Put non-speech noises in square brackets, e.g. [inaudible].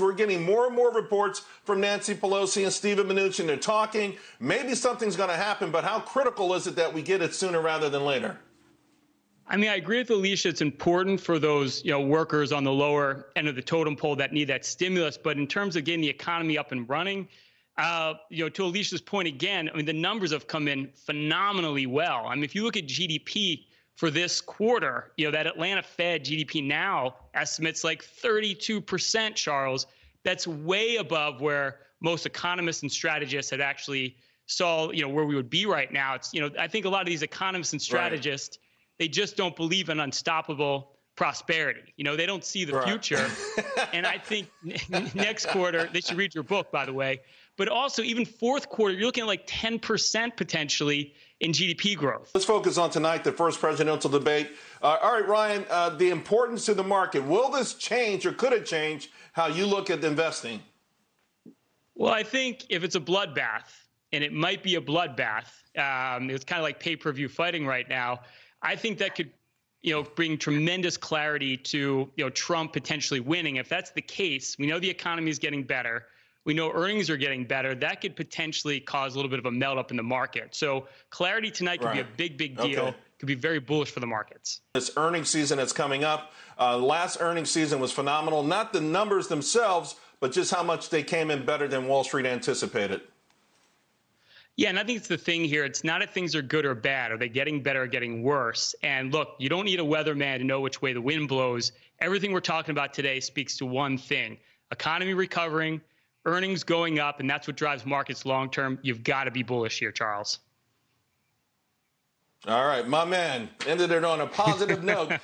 We're getting more and more reports from Nancy Pelosi and Steven Mnuchin. They're talking. Maybe something's going to happen, but how critical is it that we get it sooner rather than later? I mean, I agree with Alicia. It's important for those you know workers on the lower end of the totem pole that need that stimulus. But in terms of getting the economy up and running, uh, you know, to Alicia's point again, I mean, the numbers have come in phenomenally well. I mean, if you look at GDP for this quarter, you know, that Atlanta Fed GDP now estimates like 32%, Charles. That's way above where most economists and strategists had actually saw, you know, where we would be right now. It's, you know, I think a lot of these economists and strategists, right. they just don't believe in unstoppable prosperity. You know, they don't see the right. future. [laughs] and I think next quarter, they should read your book, by the way. But also, even fourth quarter, you're looking at like 10% potentially in GDP growth. Let's focus on tonight, the first presidential debate. Uh, all right, Ryan, uh, the importance to the market. Will this change or could it change how you look at investing? Well, I think if it's a bloodbath, and it might be a bloodbath, um, it's kind of like pay per view fighting right now. I think that could you know, bring tremendous clarity to, you know, Trump potentially winning. If that's the case, we know the economy is getting better. We know earnings are getting better. That could potentially cause a little bit of a melt up in the market. So clarity tonight could right. be a big, big deal. Okay. Could be very bullish for the markets. This earnings season that's coming up. Uh, last earnings season was phenomenal. Not the numbers themselves, but just how much they came in better than Wall Street anticipated. Yeah, and I think it's the thing here. It's not if things are good or bad. Are they getting better or getting worse? And look, you don't need a weatherman to know which way the wind blows. Everything we're talking about today speaks to one thing economy recovering, earnings going up, and that's what drives markets long term. You've got to be bullish here, Charles. All right, my man ended it on a positive [laughs] note.